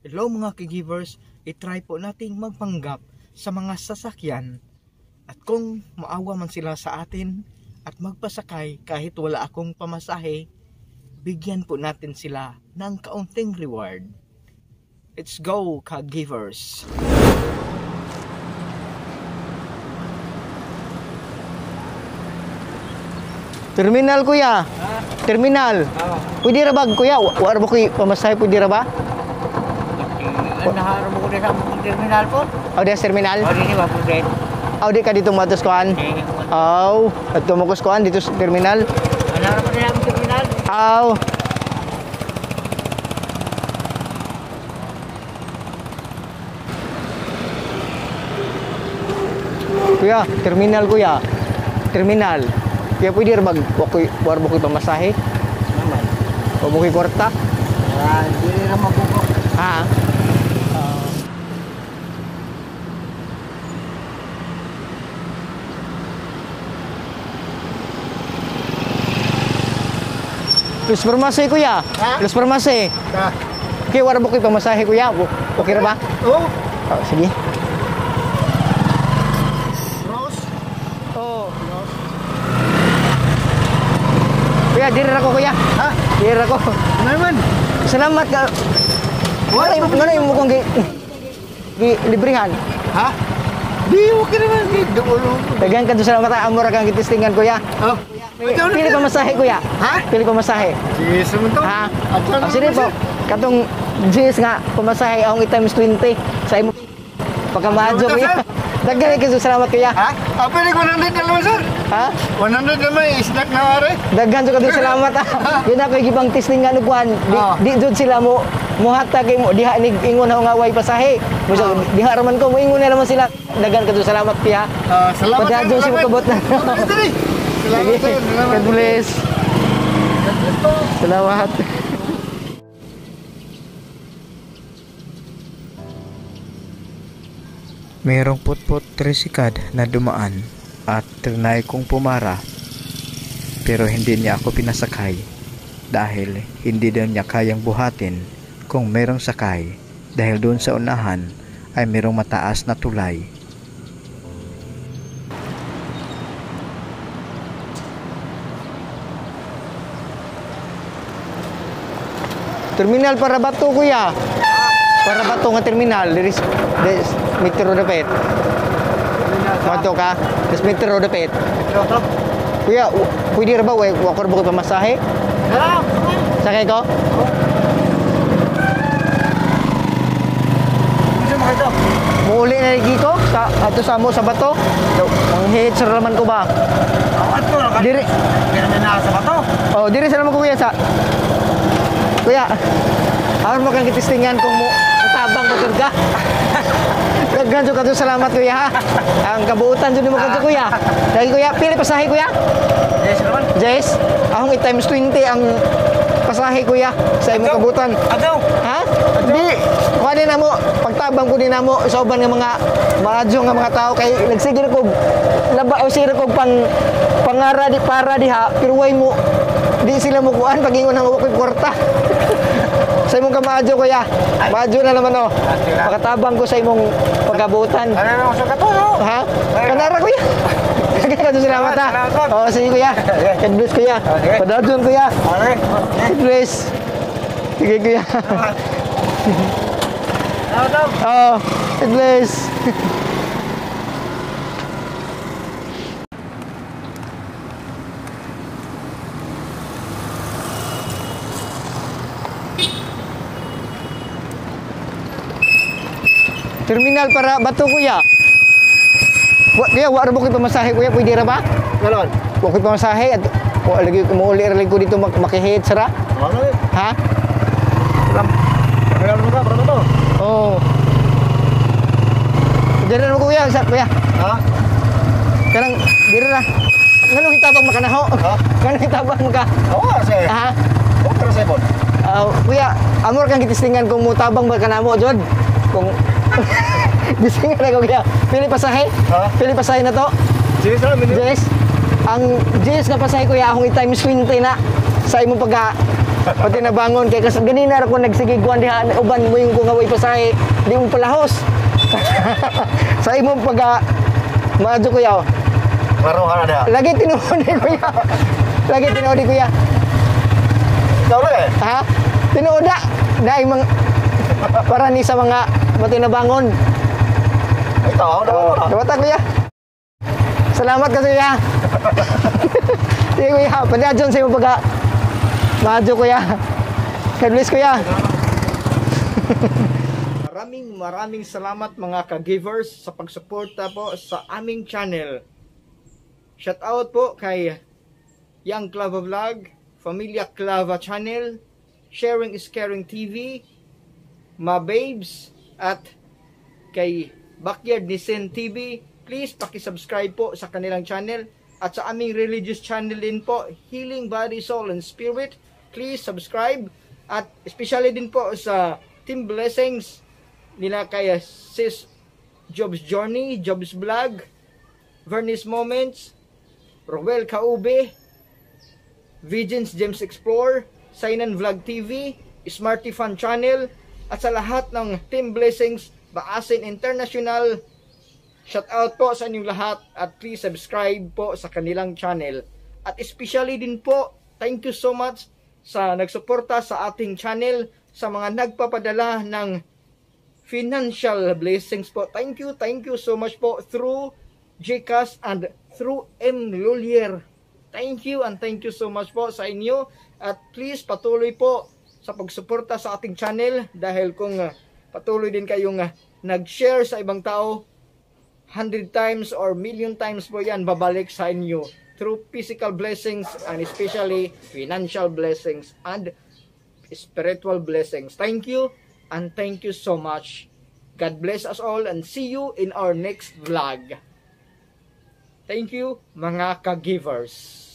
Hello mga kigivers, itry po nating magpanggap sa mga sasakyan at kung maawa man sila sa atin at magpasakay kahit wala akong pamasahe, bigyan po natin sila ng kaunting reward. Let's go, kagivers! Terminal kuya. Terminal. Pwede ra ba kuya? Wa ra ba kuy pamasahe pwede ra ba? Naharap ko sa terminal po? Aw di sa terminal? O, di ba po din? Aw di ka dito matos kuan. Aw, adto mo kus kuan dito sa terminal. Naharap mo din ang terminal? Aw. Kuya, terminal kuya. Terminal. Kaya pwede ra ba wa koy wa ra ba koy pamasahe? Naman. O mo koy kwarta? Ah, di rin naman po ko. Ha? Los Permase kuya. Ha? Los Permase. Ah. Okay, wala mo ko'y pamasahe kuya. O- Okay ra ba? Oh, Oh, sige. Rose. Oo. Kuya, diri ra ko kuya. Ha? Diri ra ko. Naman. Salamat ka. Wala yung wala yung mukong gi, gi librihan. Ha? Di, okay naman. Di, dulo. Daghan ka doon sa mata amor kang gitistingan kuya. Oh. Pili pa masahe kuya. Ha? Pili pa masahe. Yes, naman to. Ha? At saan Oh, sige naman po. Katong G's nga pumasahe akong times 20 sa imo pagkamadyo Salamat, kuya. Daghan ka doon salamat kuya. Ha? Ah, pwede 100 na naman, sir. Ha? 100 naman, snack na are. Daghan sa kadto salamat ah. Yun ako gibang testingan ug kuan. Di, Ah. di jud sila mo muhatag kay mo diha nig ingon nga way pasahe. Mo Ah. diha raman ko moingon na naman sila. Daghan kadto salamat kuya. Ah, salamat. Padadyo sir, si salamat. makabot na. Salamat. Salamat. Salamat. Salamat. Mayroong putput trisikad na dumaan at trinay kong pumara pero hindi niya ako pinasakay dahil hindi daw niya kayang buhatin kung mayroong sakay dahil doon sa unahan ay mayroong mataas na tulay. Terminal para bato kuya. Para bato nga terminal. There is, there is metro dapat. Bato ka. There's metro dapat. Kuya, pwede ra ba wa ko ra ba ko'y pamasahe? Salamat. Sakay ko? Muuli na lagi ko sa ato sa mo sa bato. Ang hit sa raman ko ba? Ato. Diri. Kaya naman nasa ba to? Oh, diri sa naman ko kuya sa Kuya, aron mo kang kung mo tabang ko ka. Daghan jud kadto salamat kuya ha. Ang kabuutan jud mo kadto kuya. Dagi kuya, pili pasahe kuya. Yes, naman. Jess, akong i-times 20 ang pasahe kuya sa imong kabutan. Ato. Ha? Di, kuha din na mo, pagtabang ko din na mo, sa uban ng mga maadyo nga mga tao, kay nagsigil ko, laba o sira ko pang, pangara di para diha, pero way mo, di sila mo kuan, pagingon ng uwak kwarta. sa imong kamaadyo kuya, maadyo na naman o. Pakatabang ko sa imong pagkabutan. Ano naman sa kato, no? Ha? Kanara kuya. Kaya ka salamat ha. Oo, sige kuya. God bless kuya. Okay. Padadyon kuya. God bless. Sige kuya. Dom. Oh, God bless. Terminal para Bato kuya. Wa kuya, wa ra ba koy pamasahe kuya, pwede ra ba? Galon. Wa koy pamasahe at wa lagi ko mo uli ra ko dito mak makihit sara. Ano eh? Ha? Salam. Kaya mo ka, para to. Oh. Dire na kuya, sa kuya. Ha? Kanang dire na. Nganong hitabang makanaho? Ha? Nganong hitabang ka? Oo, kasi. Ha? Oo, pero sa ibon. Ah, kuya, amor kang gitistingan kung mutabang ba kanamo jud. Kung Gising na ko kuya. Pili pasahe? Ha? Pili pasahe na to? Sige, sir. Minute. Jess, ang Jess nga pasahe kuya akong i-times 20 na sa imong pagka pati nabangon kay kas ganina ra ko nagsigiguan diha uban mo yung ko nga way pasahe di mo palahos sa imo pag maadyo kuya oh. Maro ka na lagi tinuod ni kuya lagi tinuod ni kuya Ikaw eh. ha tinuod na dahil mga para ni sa mga pati nabangon Ito, ako na Oh, Dawata kuya. Salamat kasi kuya. Sige kuya, padadyon sa iyo pagka. Madyo kuya. God bless kuya. Maraming maraming salamat mga ka-givers sa pagsuporta po sa aming channel. Shout out po kay Young Clava Vlog, Familia Clava Channel, Sharing is Caring TV, Ma Babes, at kay Backyard Nissen TV. Please paki-subscribe po sa kanilang channel at sa aming religious channel din po, Healing Body, Soul and Spirit. Please subscribe at especially din po sa Team Blessings nila kay Sis Jobs Journey, Jobs Vlog, Vernice Moments, Roel Kaube, Visions James Explore, Sainan Vlog TV, Smarty Fun Channel, at sa lahat ng Team Blessings, Baasin International, shout out po sa inyong lahat at please subscribe po sa kanilang channel. At especially din po, thank you so much sa nagsuporta sa ating channel, sa mga nagpapadala ng financial blessings po. Thank you, thank you so much po through GCash and through M. Lulier. Thank you and thank you so much po sa inyo. At please patuloy po sa pagsuporta sa ating channel dahil kung uh, patuloy din kayong uh, nag-share sa ibang tao, 100 times or million times po yan babalik sa inyo through physical blessings and especially financial blessings and spiritual blessings. Thank you and thank you so much. God bless us all and see you in our next vlog. Thank you mga ka-givers.